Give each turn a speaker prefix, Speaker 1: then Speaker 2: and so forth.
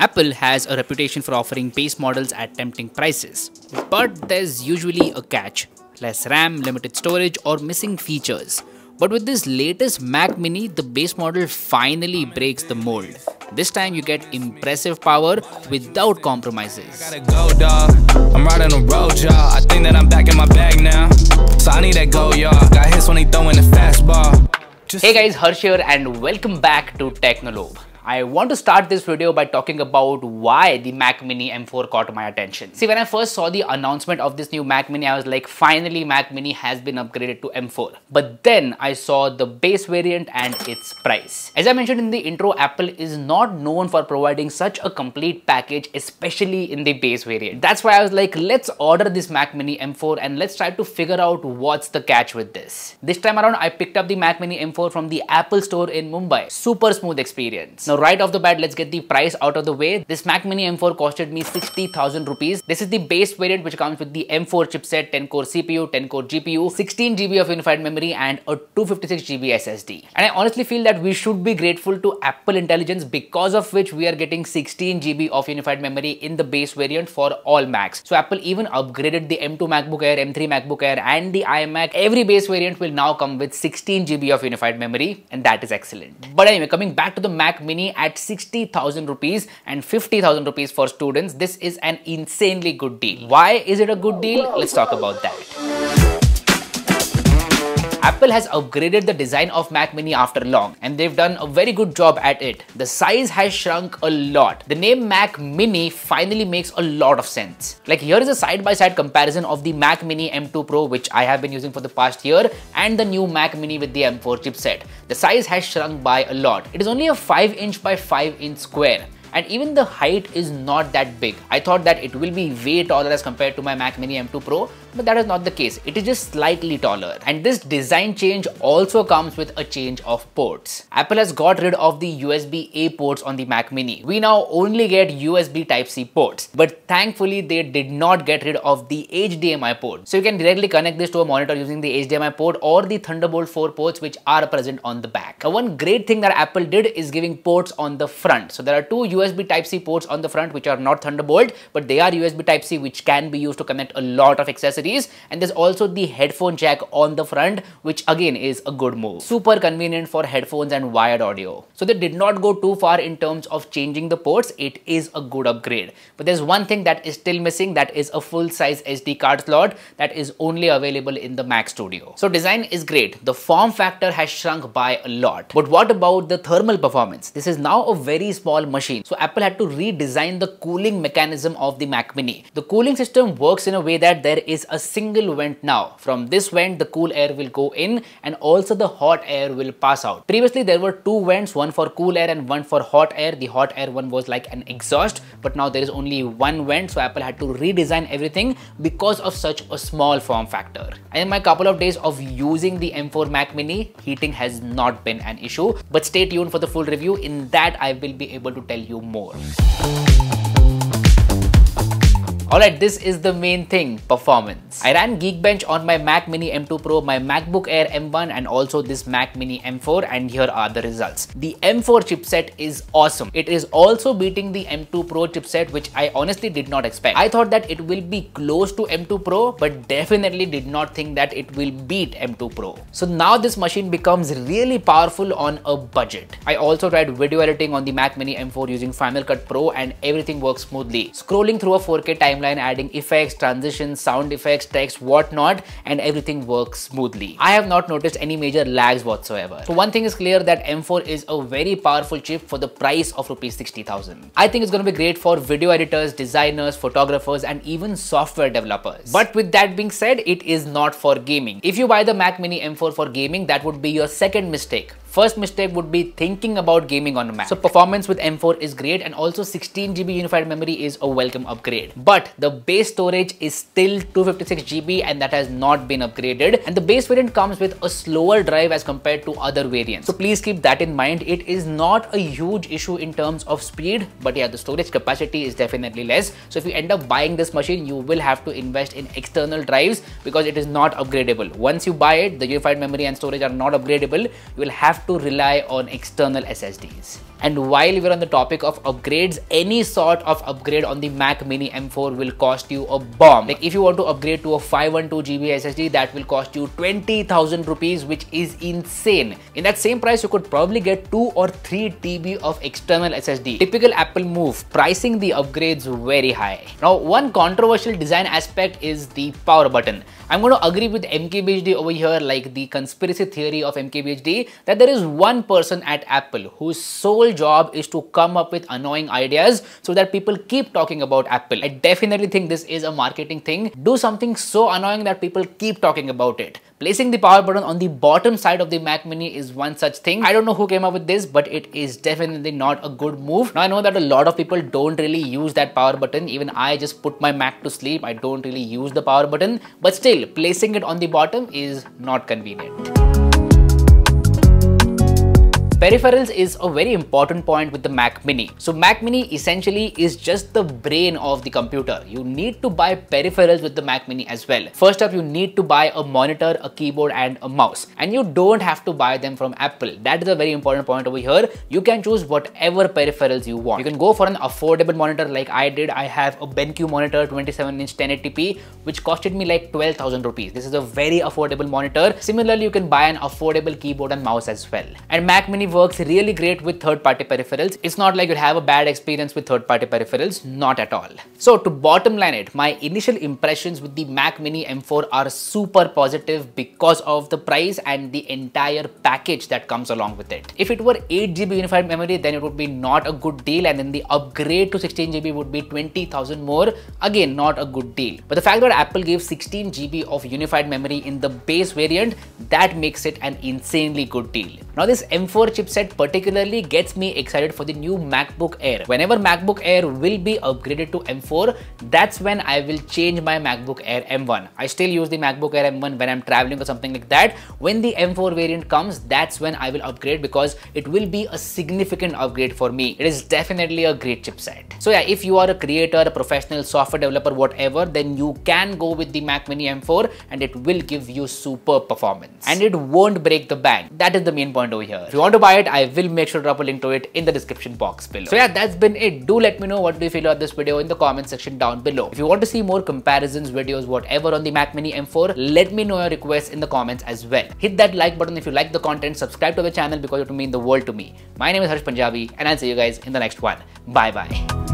Speaker 1: Apple has a reputation for offering base models at tempting prices. But there's usually a catch less RAM, limited storage, or missing features. But with this latest Mac Mini, the base model finally breaks the mold. This time you get impressive power without compromises.
Speaker 2: Gotta go, dog. I'm riding a road, y'all. I think that I'm back in my bag now. So I need that go, y'all. Got hits when he throwing the fastball. Just
Speaker 1: Hey guys, Harsh here and welcome back to Technolobe. I want to start this video by talking about why the Mac Mini M4 caught my attention. See, when I first saw the announcement of this new Mac Mini, I was like, finally Mac Mini has been upgraded to M4. But then I saw the base variant and its price. As I mentioned in the intro, Apple is not known for providing such a complete package, especially in the base variant. That's why I was like, let's order this Mac Mini M4 and let's try to figure out what's the catch with this. This time around, I picked up the Mac Mini M4 from the Apple store in Mumbai. Super smooth experience. Now, right off the bat, let's get the price out of the way. This Mac Mini M4 costed me 60,000 rupees. This is the base variant which comes with the M4 chipset, 10 core CPU, 10 core GPU, 16 GB of unified memory and a 256 GB SSD. And I honestly feel that we should be grateful to Apple Intelligence because of which we are getting 16 GB of unified memory in the base variant for all Macs. So Apple even upgraded the M2 MacBook Air, M3 MacBook Air and the iMac. Every base variant will now come with 16 GB of unified memory and that is excellent. But anyway, coming back to the Mac Mini at 60,000 rupees and 50,000 rupees for students, this is an insanely good deal. Why is it a good deal? Let's talk about that. Apple has upgraded the design of Mac Mini after long and they've done a very good job at it. The size has shrunk a lot. The name Mac Mini finally makes a lot of sense. Like here is a side-by-side comparison of the Mac Mini M2 Pro which I have been using for the past year and the new Mac Mini with the M4 chipset. The size has shrunk by a lot. It is only a 5 inch by 5 inch square and even the height is not that big. I thought that it will be way taller as compared to my Mac Mini M2 Pro, but that is not the case. It is just slightly taller. And this design change also comes with a change of ports. Apple has got rid of the USB-A ports on the Mac Mini. We now only get USB Type-C ports, but thankfully they did not get rid of the HDMI port. So you can directly connect this to a monitor using the HDMI port or the Thunderbolt 4 ports which are present on the back. Now one great thing that Apple did is giving ports on the front. So there are two USB Type-C ports on the front which are not Thunderbolt but they are USB Type-C which can be used to connect a lot of accessories and there's also the headphone jack on the front which again is a good move. Super convenient for headphones and wired audio. So they did not go too far in terms of changing the ports. It is a good upgrade. But there's one thing that is still missing that is a full size SD card slot that is only available in the Mac Studio. So design is great. The form factor has shrunk by a lot. But what about the thermal performance? This is now a very small machine. So Apple had to redesign the cooling mechanism of the Mac Mini. The cooling system works in a way that there is a single vent now. From this vent, the cool air will go in and also the hot air will pass out. Previously, there were two vents, one for cool air and one for hot air. The hot air one was like an exhaust, but now there is only one vent. So Apple had to redesign everything because of such a small form factor. And in my couple of days of using the M4 Mac Mini, heating has not been an issue. But stay tuned for the full review. In that, I will be able to tell you more. Alright, this is the main thing, performance. I ran Geekbench on my Mac Mini M2 Pro, my MacBook Air M1 and also this Mac Mini M4 and here are the results. The M4 chipset is awesome. It is also beating the M2 Pro chipset which I honestly did not expect. I thought that it will be close to M2 Pro but definitely did not think that it will beat M2 Pro. So now this machine becomes really powerful on a budget. I also tried video editing on the Mac Mini M4 using Final Cut Pro and everything works smoothly. Scrolling through a 4K timeline adding effects, transitions, sound effects, text, whatnot, and everything works smoothly. I have not noticed any major lags whatsoever. So one thing is clear that M4 is a very powerful chip for the price of rupees 60,000. I think it's going to be great for video editors, designers, photographers, and even software developers. But with that being said, it is not for gaming. If you buy the Mac Mini M4 for gaming, that would be your second mistake. First mistake would be thinking about gaming on a Mac. So performance with M4 is great and also 16 GB unified memory is a welcome upgrade. But the base storage is still 256 GB and that has not been upgraded. And the base variant comes with a slower drive as compared to other variants. So please keep that in mind. It is not a huge issue in terms of speed, but yeah, the storage capacity is definitely less. So if you end up buying this machine, you will have to invest in external drives because it is not upgradable. Once you buy it, the unified memory and storage are not upgradable. You will have to rely on external SSDs. And while we're on the topic of upgrades, any sort of upgrade on the Mac Mini M4 will cost you a bomb. Like if you want to upgrade to a 512 GB SSD, that will cost you 20,000 rupees, which is insane. In that same price, you could probably get 2 or 3 TB of external SSD. Typical Apple move, pricing the upgrades very high. Now, one controversial design aspect is the power button. I'm going to agree with MKBHD over here, like the conspiracy theory of MKBHD, that there is one person at Apple whose sole job is to come up with annoying ideas so that people keep talking about Apple. I definitely think this is a marketing thing. Do something so annoying that people keep talking about it. Placing the power button on the bottom side of the Mac Mini is one such thing. I don't know who came up with this, but it is definitely not a good move. Now I know that a lot of people don't really use that power button. Even I just put my Mac to sleep. I don't really use the power button, but still placing it on the bottom is not convenient. Peripherals is a very important point with the Mac Mini. So Mac Mini essentially is just the brain of the computer. You need to buy peripherals with the Mac Mini as well. First up, you need to buy a monitor, a keyboard and a mouse. And you don't have to buy them from Apple. That is a very important point over here. You can choose whatever peripherals you want. You can go for an affordable monitor like I did. I have a BenQ monitor 27 inch 1080p which costed me like 12,000 rupees. This is a very affordable monitor. Similarly, you can buy an affordable keyboard and mouse as well. And Mac Mini works really great with third-party peripherals. It's not like you have a bad experience with third-party peripherals, not at all. So to bottom line it, my initial impressions with the Mac Mini M4 are super positive because of the price and the entire package that comes along with it. If it were 8GB unified memory, then it would be not a good deal and then the upgrade to 16GB would be 20,000 more. Again, not a good deal. But the fact that Apple gave 16GB of unified memory in the base variant, that makes it an insanely good deal. Now this M4 chipset particularly gets me excited for the new MacBook Air. Whenever MacBook Air will be upgraded to M4, that's when I will change my MacBook Air M1. I still use the MacBook Air M1 when I'm traveling or something like that. When the M4 variant comes, that's when I will upgrade because it will be a significant upgrade for me. It is definitely a great chipset. So yeah, if you are a creator, a professional software developer, whatever, then you can go with the Mac Mini M4 and it will give you super performance. And it won't break the bank. That is the main point over here. If you want to buy it, I will make sure to drop a link to it in the description box below. So yeah, that's been it. Do let me know what do you feel about this video in the comment section down below. If you want to see more comparisons, videos, whatever on the Mac Mini M4, let me know your requests in the comments as well. Hit that like button if you like the content, subscribe to the channel because it will mean the world to me. My name is Harsh Punjabi and I'll see you guys in the next one. Bye bye.